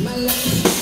My life.